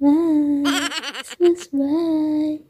Bye. Bye.